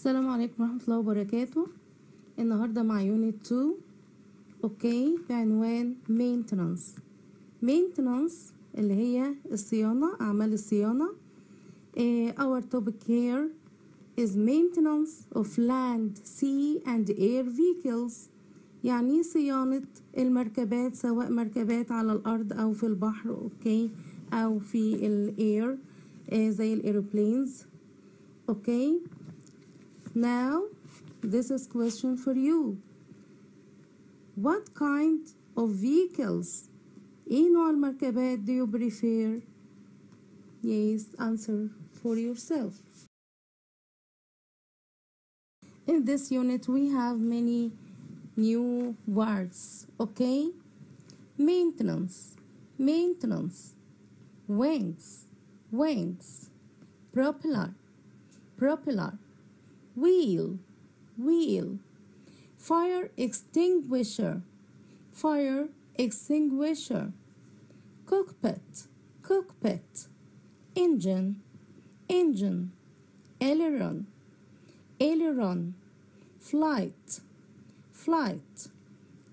السلام عليكم ورحمة الله وبركاته. النهاردة مع يونت 2 أوكي بعنوان maintenance. Maintenance اللي هي الصيانة أعمال الصيانة. Eh, our topic here is maintenance of land, sea and air vehicles. يعني صيانة المركبات سواء مركبات على الأرض أو في البحر أوكي أو في الاير زي الايروبلينز أوكي Now, this is question for you. What kind of vehicles ايه نوع المركبات do you prefer? Yes, answer for yourself. In this unit, we have many new words, okay? Maintenance, maintenance, wings, wings, propeller, propeller, wheel, wheel, fire extinguisher, fire extinguisher, cockpit, cockpit, engine, engine, aileron, aileron, flight, flight,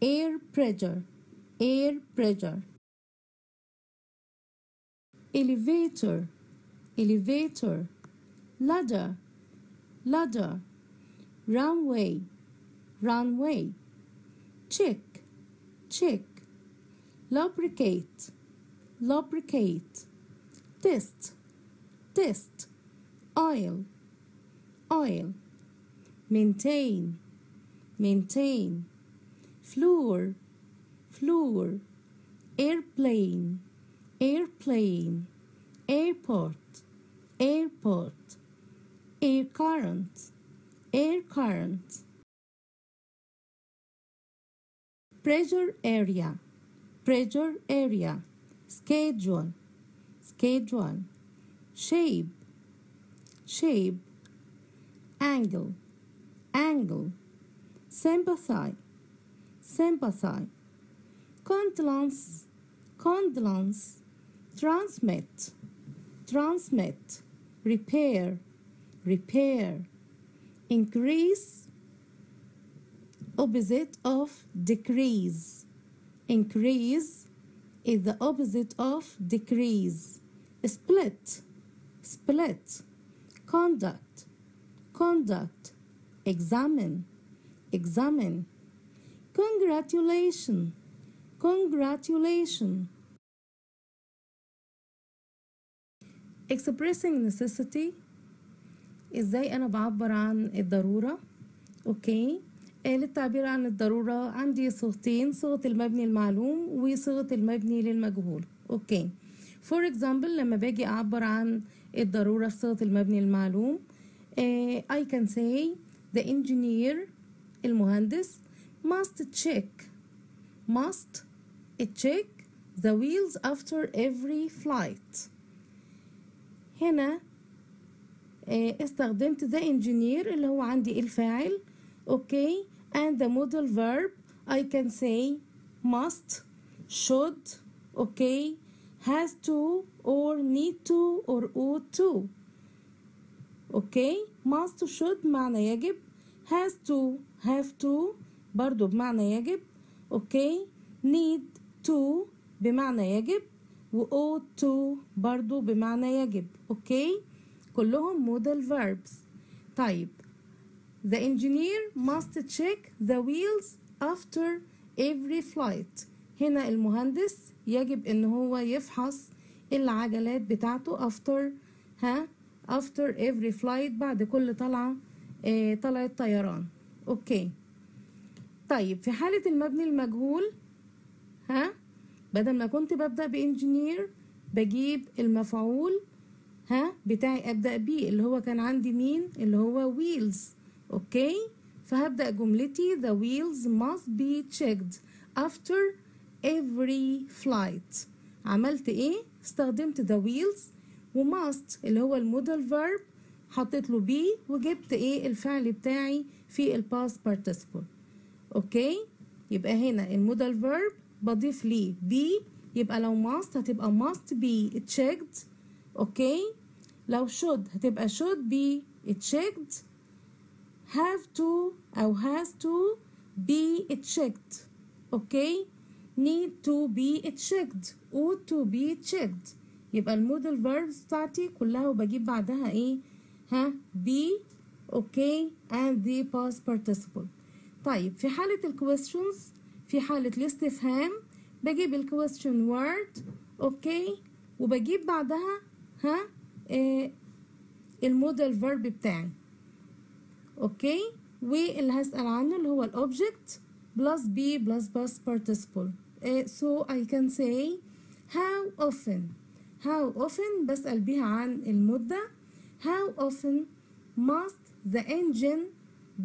air pressure, air pressure, elevator, elevator, ladder, ladder, runway, runway, check, check, lubricate, lubricate, test, test, oil, oil, maintain, maintain, floor, floor, airplane, airplane, airport, airport, air current, air current, pressure area, pressure area, schedule, schedule, shape, shape, angle, angle, sympathy, sympathy, condolence, condolence, transmit, transmit, repair, repair, increase, opposite of decrease. Increase is the opposite of decrease. Split, split, conduct, conduct, examine, examine, congratulation, congratulation. expressing necessity إزاي أنا بعبر عن الضرورة؟ أوكي. آه، للتعبير عن الضرورة عندي صيغتين صيغة المبني المعلوم وصيغة المبني للمجهول. أوكي. For example لما باجي أعبر عن الضرورة في صيغة المبني المعلوم آه، I can say the engineer المهندس must check must check the wheels after every flight. هنا استخدمت the engineer اللي هو عندي الفاعل أوكي and the modal verb I can say must should okay has to or need to or ought to أوكي must should معنى يجب has to have to برضو بمعنى يجب أوكي need to بمعنى يجب و ought to برضو بمعنى يجب أوكي كلهم modal verbs. طيب. The engineer must check the wheels after every flight. هنا المهندس يجب إن هو يفحص العجلات بتاعته after ها after every flight بعد كل طلعة آه طلعة طيران. أوكي. طيب في حالة المبني المجهول ها بدل ما كنت ببدأ بإنجينير بجيب المفعول ها بتاعي أبدأ بيه اللي هو كان عندي مين؟ اللي هو wheels. أوكي؟ فهبدأ جملتي the wheels must be checked after every flight. عملت إيه؟ استخدمت the wheels و must اللي هو المودال verb حطيت له بي وجبت إيه؟ الفعل بتاعي في الباست participle. أوكي؟ يبقى هنا المودال verb بضيف ليه بي يبقى لو must هتبقى must be checked أوكي لو should هتبقى should be checked have to أو has to be checked okay need to be checked ought to be checked يبقى المودل verbs بتاعتي كلها وبجيب بعدها إيه ها be okay and the past participle طيب في حالة ال questions في حالة الاستفهام بجيب ال question word أوكي وبجيب بعدها ها إيه المودل verb بتاعي اوكي واللي هسأل عنه اللي هو الاوبجكت plus be plus past participle إيه so I can say how often how often بسأل بيها عن المدة how often must the engine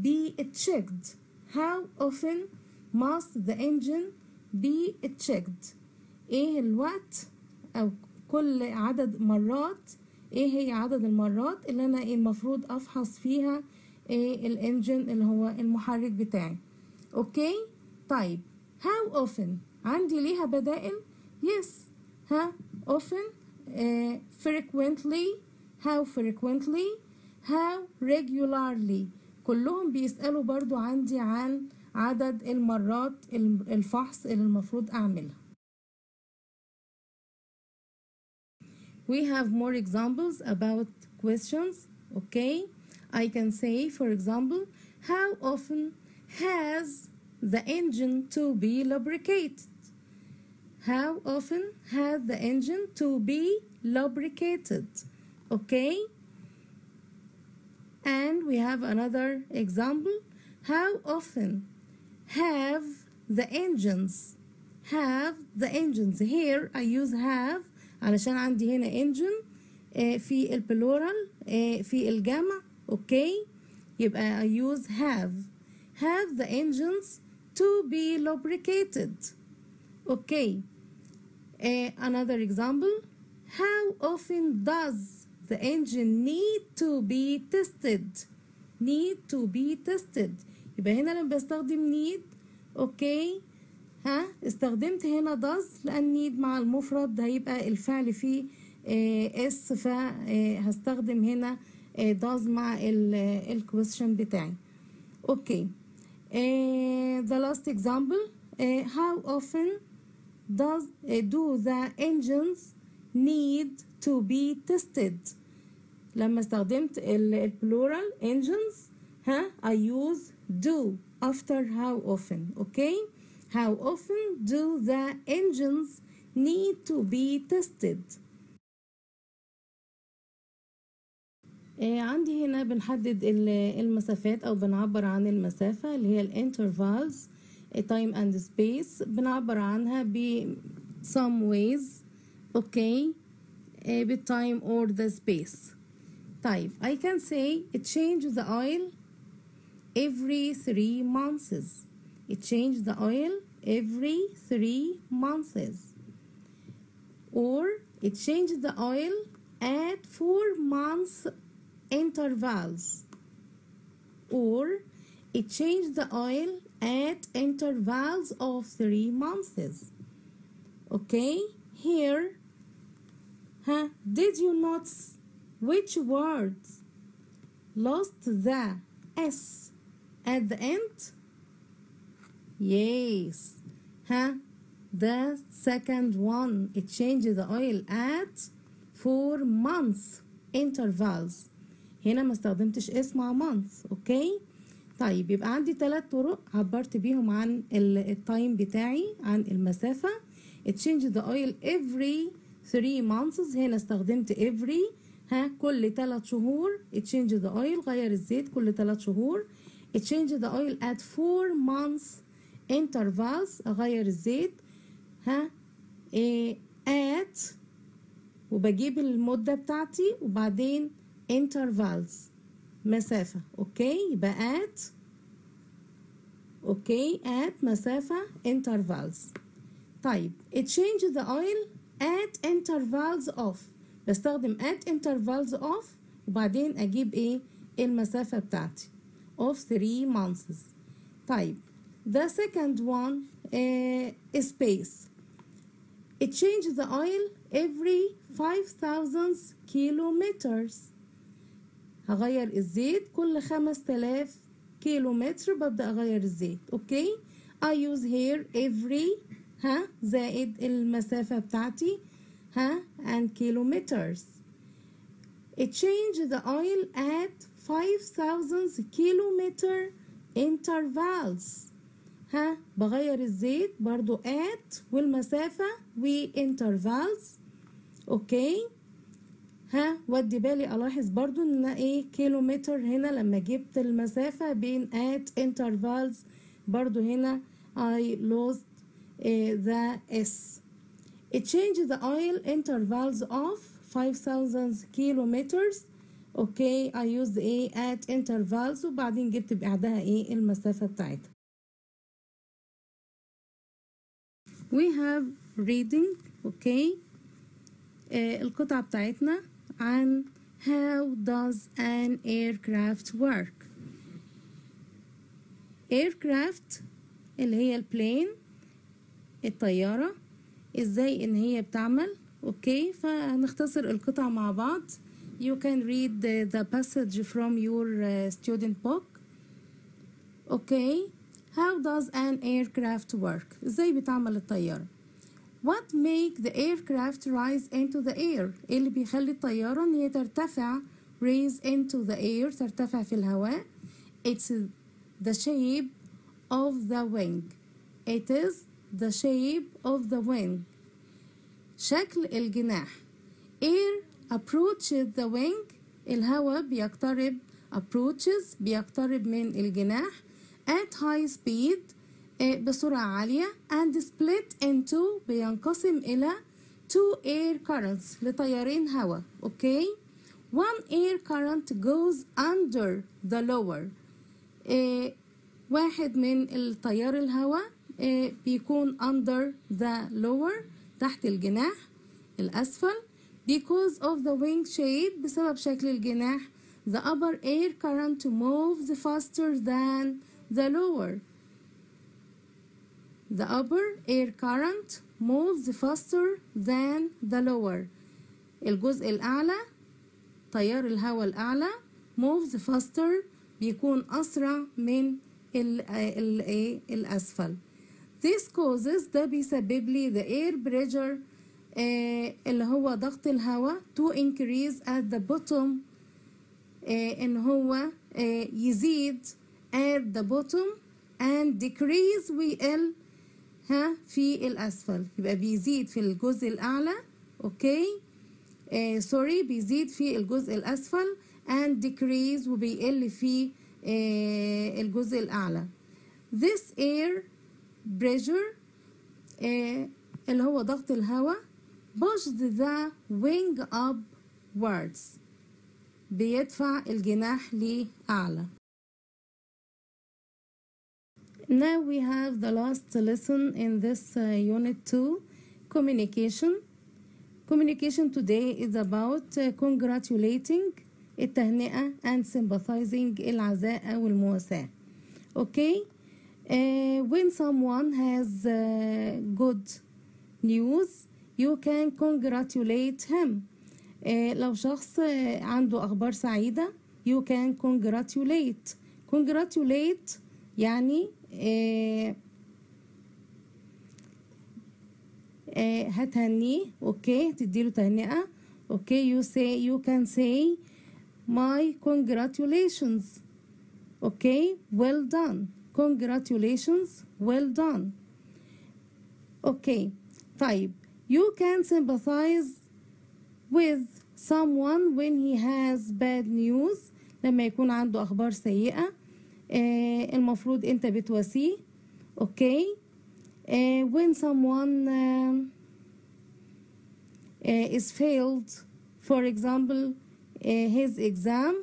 be checked how often must the engine be checked ايه الوقت او كل عدد مرات إيه هي عدد المرات اللي أنا المفروض أفحص فيها إيه الإنجن اللي هو المحرك بتاعي. أوكي؟ طيب how often عندي ليها بدائل؟ yes. ها often uh, frequently. how frequently how regularly كلهم بيسألوا برضو عندي عن عدد المرات الفحص اللي المفروض أعملها. We have more examples about questions okay? I can say for example how often has the engine to be lubricated? How often has the engine to be lubricated? Okay? And we have another example. How often have the engines have the engines here I use have علشان عندي هنا آه في البلورال آه في الجمع أوكي يبقى I use have have the engines to be lubricated okay uh, another example how often does the engine need to be tested need to be tested يبقى هنا لما بستخدم need أوكي ها استخدمت هنا does لأن need مع المفرد هيبقى الفعل فيه آه اس فهستخدم هنا آه does مع ال question بتاعي أوكي آه the last example آه how often does do the engines need to be tested لما استخدمت البلورال engines ها I use do after how often okay how often do the engines need to be tested عندي هنا بنحدد المسافات او بنعبر عن المسافة اللي هي الانترفالز time and space بنعبر عنها ب some ways okay بالtime or the space طيب I can say change the oil every three months it change the oil every three months. Or it change the oil at four months intervals. Or it change the oil at intervals of three months. Okay here huh did you notice which words? Lost the s at the end yes huh the second one it changed the oil at four months intervals هنا ما استخدمتش اس مع months أوكي طيب يبقى عندي ثلاث طرق عبرت بيهم عن التايم بتاعي عن المسافة it changed the oil every 3 months هنا استخدمت every ها كل 3 شهور it changed the oil غير الزيت كل 3 شهور it changed the oil at 4 months intervals أغير الزيت ها إيه at وبجيب المدة بتاعتي وبعدين intervals مسافة أوكي؟ يبقى at أوكي؟ at مسافة intervals. طيب change the oil at intervals of. بستخدم at intervals of وبعدين أجيب إيه؟ المسافة بتاعتي. of 3 months. طيب the second one uh, space it changes the oil every 5000 kilometers هغير الزيت كل 5000 كيلومتر ببدأ أغير الزيت أوكي I use here every ها زائد المسافة بتاعتي ها and kilometers change the oil at 5000 kilometer intervals ها بغير الزيت برضو at والمسافة و intervals. أوكي. ها ودي بالي ألاحظ برضو إن إيه كيلومتر هنا لما جبت المسافة بين at intervals برضو هنا I lost uh, the S. It changed the oil intervals of 5000 kilometers. أوكي I used A at intervals وبعدين جبت بعدها إيه المسافة بتاعتها. We have reading اوكي آه القطعة بتاعتنا عن How does an aircraft work aircraft اللي هي البلين الطيارة ازاي ان هي بتعمل اوكي فهنختصر القطع مع بعض you can read the, the passage from your uh, student book okay how does an aircraft work ازاي بتعمل الطيارة what make the aircraft rise into the air إيه اللي بيخلي الطيارة ان هي ترتفع raise into the air ترتفع في الهواء it's the shape of the wing it is the shape of the wing شكل الجناح air approaches the wing الهواء بيقترب approaches بيقترب من الجناح at high speed بسرعة عالية and split into بينقسم إلى two air currents لتيارين هواء أوكي one air current goes under the lower إيه واحد من التيار الهواء إيه بيكون under the lower تحت الجناح الأسفل because of the wing shape بسبب شكل الجناح the upper air current moves faster than the lower the upper air current moves faster than the lower الجزء الأعلى تيار الهواء الأعلى moves faster بيكون أسرع من ال ال الأسفل this causes ده بيسبب لي the air pressure آه اللي هو ضغط الهواء to increase at the bottom آه إن هو آه يزيد at the bottom and decrease ويقل ها في الأسفل. يبقى بيزيد في الجزء الأعلى أوكي؟ آه سوري بيزيد في الجزء الأسفل and decrease وبيقل في آه الجزء الأعلى. This air pressure آه اللي هو ضغط الهواء pushed the wing upwards بيدفع الجناح لأعلى. Now we have the last lesson in this uh, unit 2 communication. Communication today is about uh, congratulating التهنئة and sympathizing العزاء أو المواساة. Okay? Uh, when someone has uh, good news you can congratulate him. Uh, لو شخص uh, عنده أخبار سعيدة you can congratulate. Congratulate يعني آه آه هتهنيه اوكي تديله تهنئة اوكي you say you can say my congratulations اوكي well done congratulations well done اوكي طيب you can sympathize with someone when he has bad news لما يكون عنده أخبار سيئة آه المفروض انت بتواسيه اوكي آه when someone uh, uh, is failed for example uh, his exam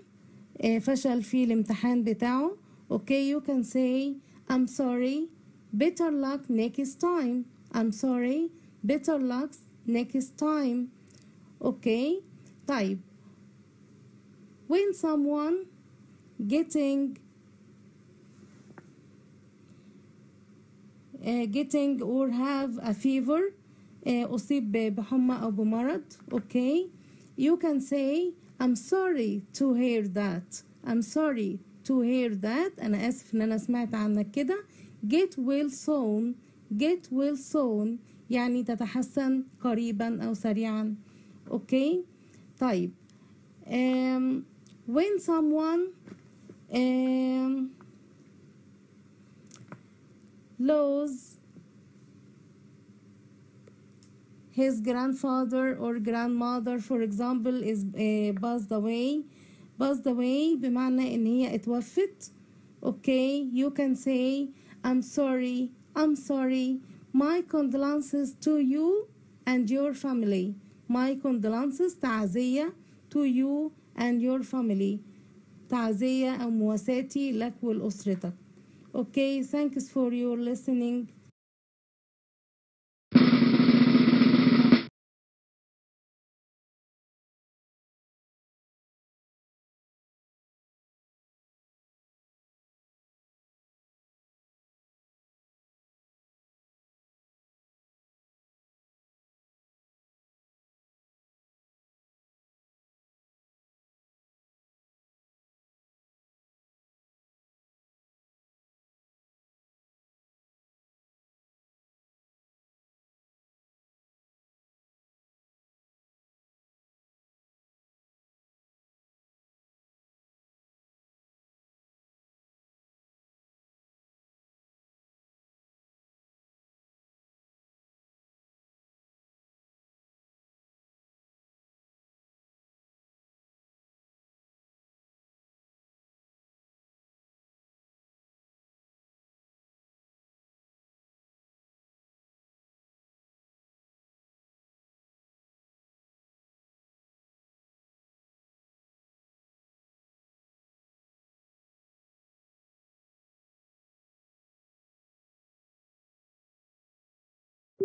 uh, فشل في الامتحان بتاعه اوكي you can say I'm sorry better luck next time I'm sorry better luck next time اوكي طيب when someone getting getting or have a fever uh, أصيب بحمى أو بمرض okay you can say I'm sorry to hear that I'm sorry to hear that أنا آسف إن أنا سمعت عنك كده get well soon get well soon يعني تتحسن قريبا أو سريعا أوكي طيب um, when someone um, lose his grandfather or grandmother for example is uh, passed away passed away بمعنى ان هي اتوفت okay you can say I'm sorry I'm sorry my condolences to you and your family my condolences تعزية to you and your family تعزية أو مواساتي لك ولأسرتك okay thanks for your listening